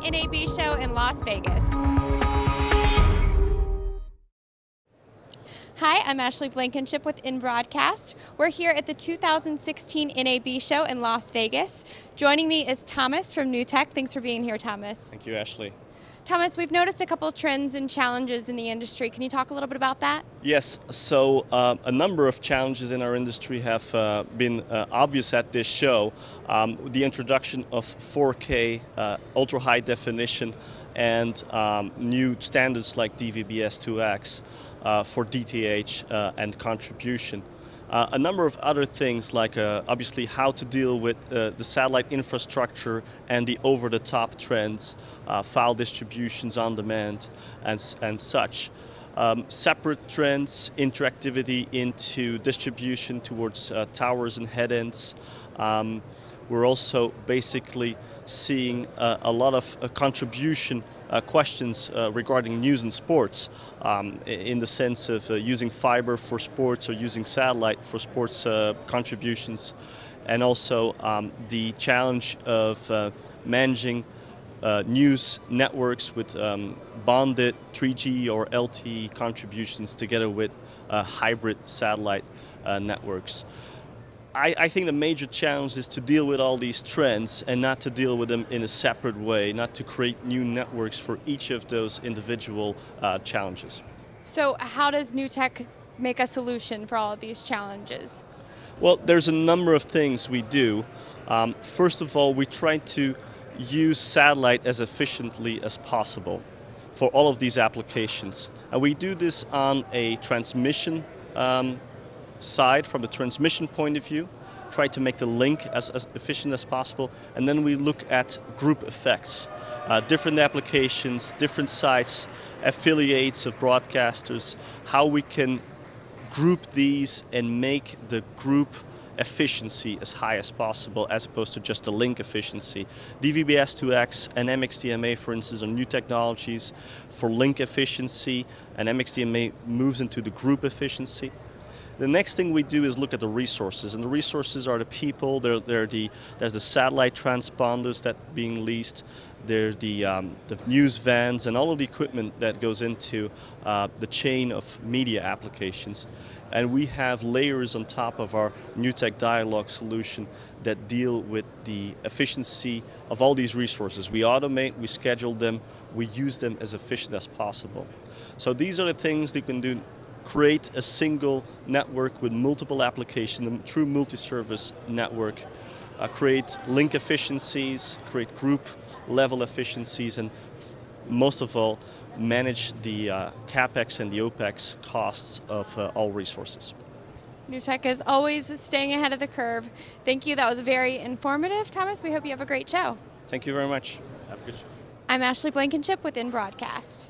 NAB show in Las Vegas. Hi, I'm Ashley Blankenship with InBroadcast. We're here at the 2016 NAB show in Las Vegas. Joining me is Thomas from Newtec. Thanks for being here, Thomas. Thank you, Ashley. Thomas, we've noticed a couple trends and challenges in the industry. Can you talk a little bit about that? Yes, so uh, a number of challenges in our industry have uh, been uh, obvious at this show. Um, the introduction of 4K, uh, ultra high definition, and um, new standards like DVB-S2X uh, for DTH uh, and contribution. Uh, a number of other things like uh, obviously how to deal with uh, the satellite infrastructure and the over-the-top trends, uh, file distributions on demand and, and such. Um, separate trends, interactivity into distribution towards uh, towers and head-ends. Um, we're also basically seeing a lot of contribution questions uh, regarding news and sports um, in the sense of uh, using fiber for sports or using satellite for sports contributions and also um, the challenge of managing uh, news networks with um, bonded 3G or LTE contributions together with uh, hybrid satellite uh, networks. I, I, think the major challenge is to deal with all these trends and not to deal with them in a separate way, not to create new networks for each of those individual uh, challenges. So how does Newtec make a solution for all of these challenges? Well, there's a number of things we do. Um, first of all, we try to use satellite as efficiently as possible for all of these applications. And we do this on a transmission um, side from the transmission point of view, try to make the link as, as efficient as possible, and then we look at group effects. Uh, different applications, different sites, affiliates of broadcasters, how we can group these and make the group efficiency as high as possible as opposed to just the link efficiency. DVB-S2X and MXDMA, for instance, are new technologies for link efficiency, and MXDMA moves into the group efficiency. The next thing we do is look at the resources, and the resources are the people. They're, they're the there's the satellite transponders that being leased. They're the um, the news vans and all of the equipment that goes into uh, the chain of media applications. And we have layers on top of our Newtec Dialog solution that deal with the efficiency of all these resources. We automate, we schedule them, we use them as efficient as possible. So these are the things that we can do create a single network with multiple applications, a true multi-service network, uh, create link efficiencies, create group level efficiencies, and most of all, manage the uh, CapEx and the OpEx costs of uh, all resources. Newtec is always staying ahead of the curve. Thank you. That was very informative, Thomas. We hope you have a great show. Thank you very much. Have a good show. I'm Ashley Blankenship with InBroadcast.